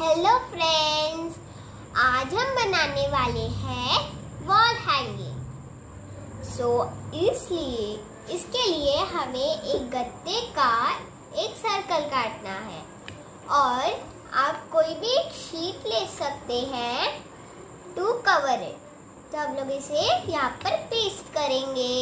Hello friends आज हम बनाने वाले हैं वॉल हैंगिंग सो इसलिए इसके लिए हमें एक गत्ते का एक सर्कल काटना है। और आप कोई भी एक शीट ले सकते हैं टू कवर इट तो हम लोग इसे यहाँ पर पेस्ट करेंगे।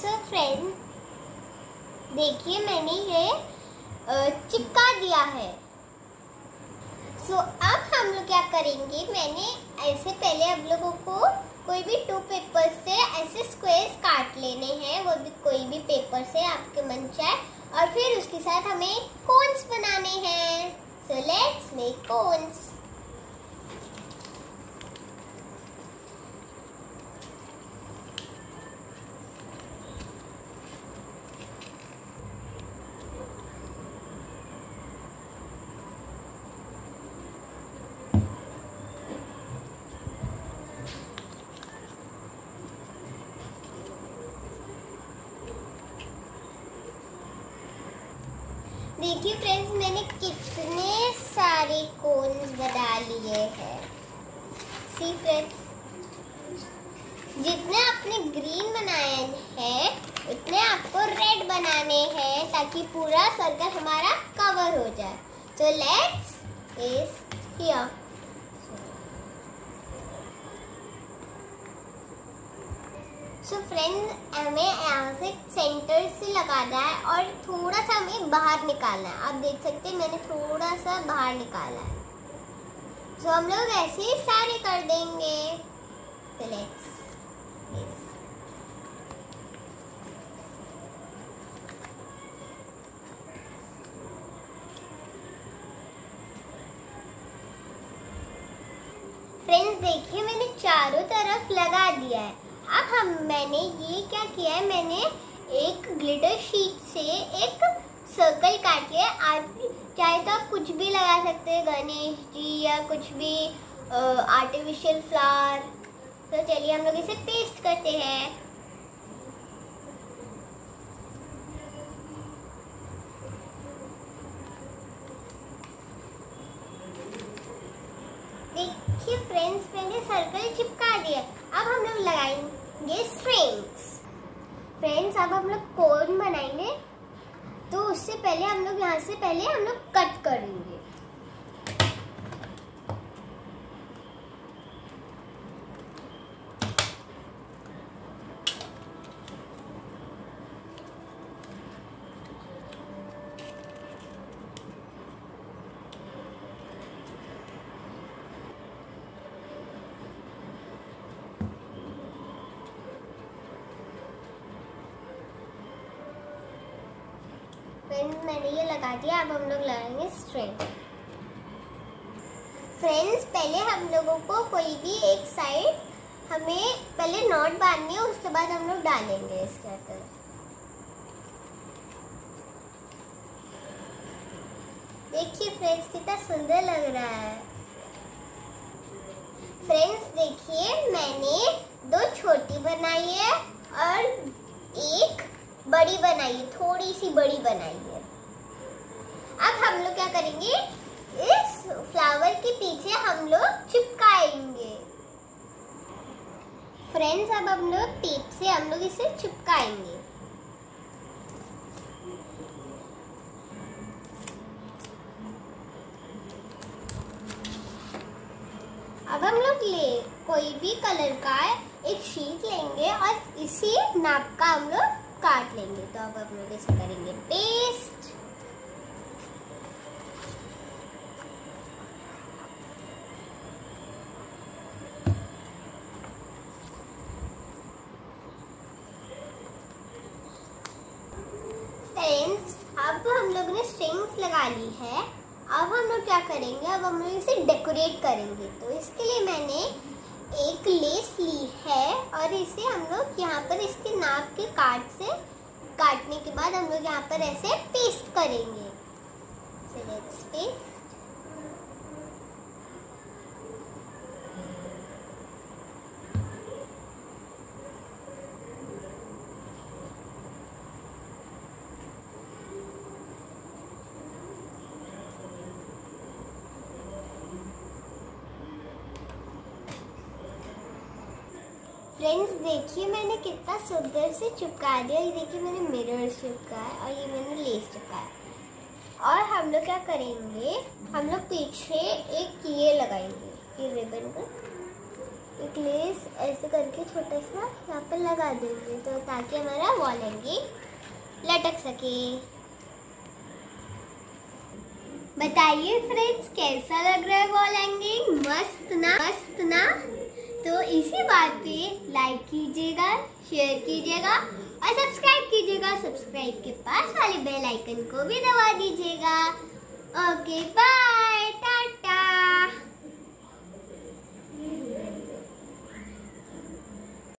सो फ्रेंड देखिए मैंने ये चिपका दिया है। सो so, अब हम लोग क्या करेंगे? मैंने ऐसे पहले आप लोगों को कोई भी टू पेपर से ऐसे स्क्वेयर्स काट लेने हैं वो भी कोई भी पेपर से आपके मन चाहे और फिर उसके साथ हमें कोन्स बनाने हैं। सो लेट्स मेक कोन्स देखिए फ्रेंड्स मैंने कितने सारे कोन्स बना लिए हैं। सी फ्रेंड्स जितने आपने ग्रीन बनाए हैं, उतने आपको रेड बनाने हैं, ताकि पूरा सर्कल हमारा कवर हो जाए। तो let's is here so friend हमें यहाँ से सेंटर से लगाना है और थोड़ा सा हमें बाहर निकालना है। आप देख सकते हैं मैंने थोड़ा सा बाहर निकाला है। सो so हम लोग ऐसे ही सारे कर देंगे। So let's, फ्रेंड्स देखिए मैंने चारों तरफ़ लगा दिया है। अब हम, मैंने ये क्या किया है? मैंने एक ग्लिटर शीट से एक सर्कल काट लिया आप चाहे तो आप कुछ भी लगा सकते हैं, गणेश जी या कुछ भी आर्टिफिशियल फ्लावर तो चलिए हम लोग इसे पेस्ट करते हैं। देखिए फ्रेंड्स मैंने सर्कल चिपका दिया। अब हम लोग लगाएँगे स्ट्रिंग्स फ्रेंड्स अब हम लोग कोन बनाएँगे। तो उससे पहले हम लोग, यहाँ से पहले हम लोग कट करेंगे। फ्रेंड्स मैंने ये लगा दिया, अब हम लोग लगाएँगे स्ट्रिंग फ्रेंड्स पहले हम लोगों को कोई भी एक साइड हमें पहले नॉट बांधनी है, उसके बाद हम लोग डालेंगे इसके अंदर. देखिए फ्रेंड्स कितना सुंदर लग रहा है. फ्रेंड्स देखिए, मैंने दो छोटी बनाई है और एक बड़ी बनाई थोड़ी सी बड़ी बनाई है। अब हम लोग क्या करेंगे? इस फ्लावर के पीछे हम लोग चिपकाएँगे। फ्रेंड्स अब हम लोग टेप से हम लोग इसे चिपकाएँगे। अब हम लोग ले, कोई भी कलर का एक शीट लेंगे और इसी नाप का हम लोग काट लेंगे तो अब हम लोग इसे करेंगे पेस्ट फ्रेंड्स अब हम लोग ने स्ट्रिंग्स लगा ली है. अब हम लोग क्या करेंगे? अब हम लोग इसे डेकोरेट करेंगे. तो इसके लिए मैंने एक लेस ली है और इसे हम लोग यहाँ पर इसके नाक के काट से काटने के बाद हम लोग यहाँ पर ऐसे पेस्ट करेंगे। So, let's paste. फ्रेंड्स देखिए मैंने कितना सुंदर से चिपका दिया। ये देखिए मैंने मिरर चिपकाया और ये मैंने लेस चिपकाया और हम लोग क्या करेंगे? हम लोग पीछे एक ये लगाएँगे, ये रिबन को। एक लेस ऐसे करके छोटा सा यहाँ पर लगा देंगे तो ताकि हमारा वॉल हैंगिंग लटक सके। बताइए फ्रेंड्स कैसा लग रहा है वॉल हैंगिंग मस्त ना? मस्त ना? तो इसी बात पे लाइक कीजिएगा शेयर कीजिएगा और सब्सक्राइब कीजिएगा। सब्सक्राइब के पास वाले बेल आइकन को भी दबा दीजिएगा। Okay bye